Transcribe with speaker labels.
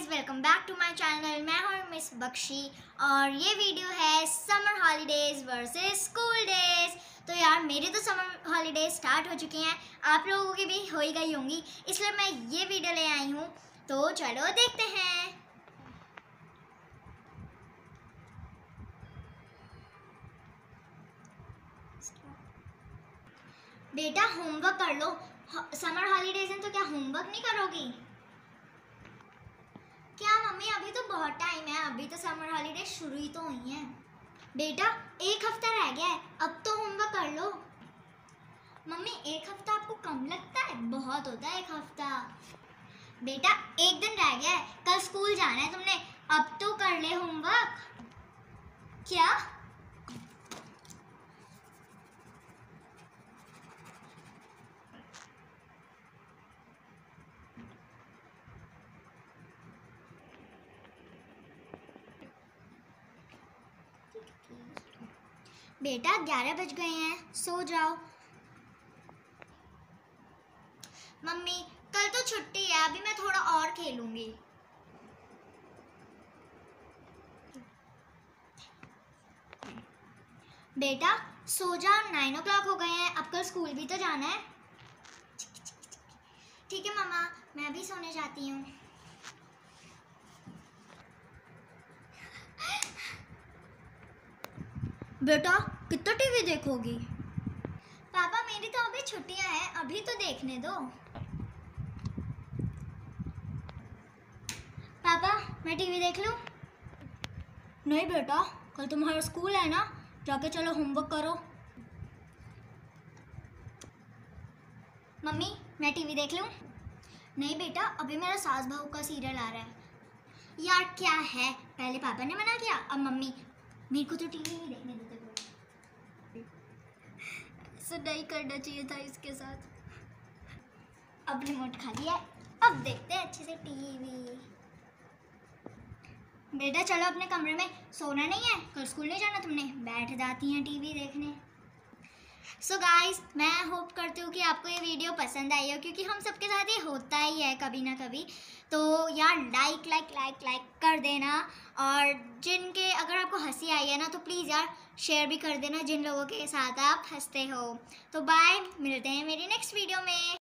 Speaker 1: Guys welcome back to my channel मैं हूँ miss Bakshi और ये वीडियो है summer holidays versus school days तो यार, मेरी तो समर हॉलीडेज स्टार्ट हो चुकी हैं। आप लोगों की भी हो ही गई होंगी, इसलिए मैं ये वीडियो ले आई हूँ। तो चलो देखते हैं। बेटा होमवर्क कर लो। समर हॉलीडेज हैं तो क्या होमवर्क नहीं करोगी? मम्मी अभी तो बहुत टाइम है, अभी तो समर हॉलीडे शुरू ही तो हुई है। बेटा, एक हफ़्ता रह गया है, अब तो होमवर्क कर लो। मम्मी, एक हफ़्ता आपको कम लगता है? बहुत होता है एक हफ़्ता। बेटा, एक दिन रह गया है, कल स्कूल जाना है तुमने, अब तो कर ले होमवर्क क्या? बेटा, ग्यारह बज गए हैं। सो जाओ। मम्मी, कल तो छुट्टी है, अभी मैं थोड़ा और खेलूँगी। बेटा, सो जाओ नाइन ओ क्लॉक हो गए हैं। अब कल स्कूल भी तो जाना है। ठीक है, मम्मा, मैं भी सोने जाती हूँ। बेटा, कितना टीवी देखोगी? पापा, मेरी तो अभी छुट्टियाँ हैं, अभी तो देखने दो। पापा, मैं टीवी देख लूँ? नहीं बेटा, कल तुम्हारा स्कूल है ना, जाके चलो होमवर्क करो। मम्मी, मैं टीवी देख लूँ? नहीं बेटा, अभी मेरा सास बहू का सीरियल आ रहा है। यार, क्या है? पहले पापा ने मना किया, अब मम्मी मेरे को तो टीवी नहीं देखने देते नहीं करना चाहिए था इसके साथ। अब रिमोट खा लिया अब देखते हैं अच्छे से टीवी। बेटा, चलो अपने कमरे में। सोना नहीं है, कल स्कूल नहीं जाना तुमने। बैठ जाती हैं टीवी देखने। सो so गाइस मैं होप करती हूँ कि आपको ये वीडियो पसंद आई हो, क्योंकि हम सबके साथ ये होता ही है कभी ना कभी। तो यार लाइक लाइक लाइक लाइक कर देना। और जिनके अगर आपको हँसी आई है ना तो प्लीज़ यार शेयर भी कर देना जिन लोगों के साथ आप हँसते हो। तो बाय मिलते हैं मेरी नेक्स्ट वीडियो में।